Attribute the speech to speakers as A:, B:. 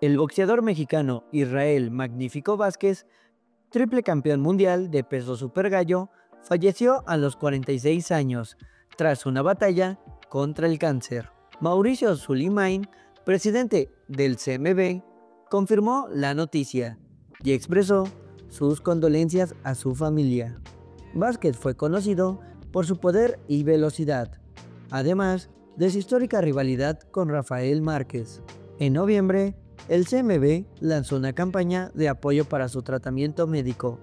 A: El boxeador mexicano Israel Magnífico Vázquez, triple campeón mundial de peso super gallo, falleció a los 46 años tras una batalla contra el cáncer. Mauricio Sulimain, presidente del CMB, confirmó la noticia y expresó sus condolencias a su familia. Vázquez fue conocido por su poder y velocidad, además de su histórica rivalidad con Rafael Márquez. En noviembre, el CMB lanzó una campaña de apoyo para su tratamiento médico